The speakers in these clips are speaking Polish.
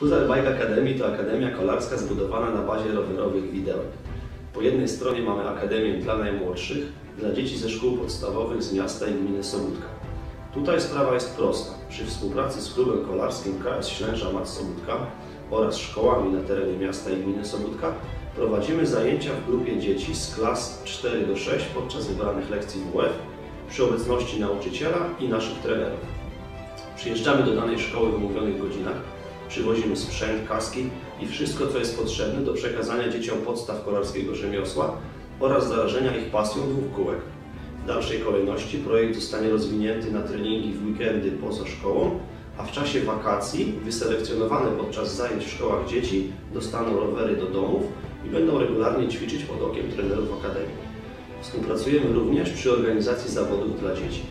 Huzar Bike Academy to akademia kolarska zbudowana na bazie rowerowych widełek. Po jednej stronie mamy akademię dla najmłodszych, dla dzieci ze szkół podstawowych z miasta i gminy Sobótka. Tutaj sprawa jest prosta. Przy współpracy z klubem kolarskim KS Ślęża Mat Sobótka oraz szkołami na terenie miasta i gminy Sobótka prowadzimy zajęcia w grupie dzieci z klas 4 do 6 podczas wybranych lekcji WF przy obecności nauczyciela i naszych trenerów. Przyjeżdżamy do danej szkoły w umówionych godzinach, przywozimy sprzęt, kaski i wszystko, co jest potrzebne do przekazania dzieciom podstaw kolarskiego rzemiosła oraz zarażenia ich pasją dwóch kółek. W dalszej kolejności projekt zostanie rozwinięty na treningi w weekendy poza szkołą, a w czasie wakacji wyselekcjonowane podczas zajęć w szkołach dzieci dostaną rowery do domów i będą regularnie ćwiczyć pod okiem trenerów Akademii. Współpracujemy również przy organizacji zawodów dla dzieci.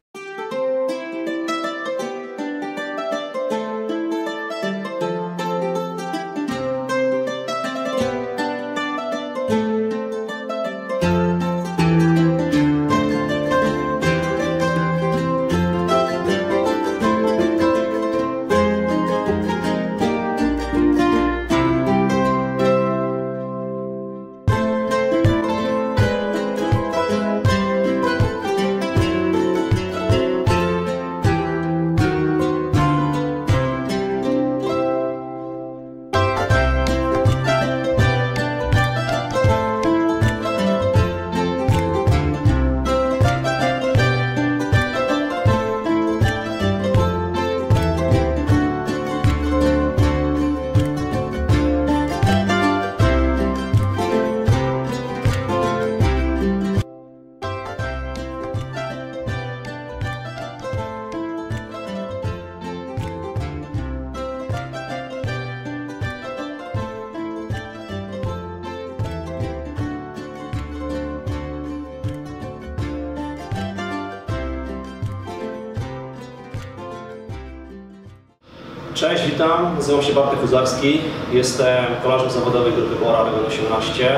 Cześć, witam. Nazywam się Bartek Huzarski. Jestem kolarzem zawodowej grupy Bora Aragon 18,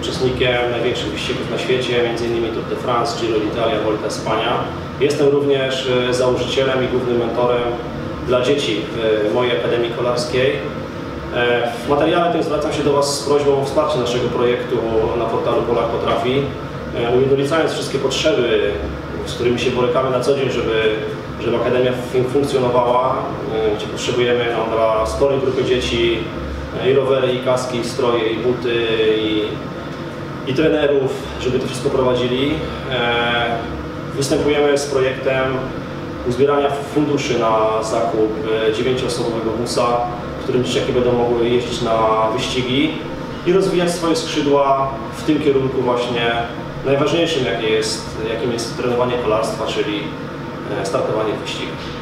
uczestnikiem największych wyścigów na świecie, m.in. Tour de France, Giro d'Italia, Volta Espania. Jestem również e, założycielem i głównym mentorem dla dzieci w mojej Akademii Kolarskiej. E, W materiale tym zwracam się do Was z prośbą o wsparcie naszego projektu na portalu Polak Potrafi, e, ujednolicając wszystkie potrzeby, z którymi się borykamy na co dzień, żeby żeby Akademia fun- funkcjonowała, y, gdzie potrzebujemy no, dla sporej grupy dzieci y, i rowery, i kaski, i stroje, i buty, i, i trenerów, żeby to wszystko prowadzili. E, Występujemy z projektem uzbierania funduszy na zakup e, dziewięcioosobowego busa, w którym dzieciaki będą mogły jeździć na wyścigi i rozwijać swoje skrzydła w tym kierunku właśnie najważniejszym, jakie jest, jakim jest trenowanie kolarstwa, czyli startowanie w.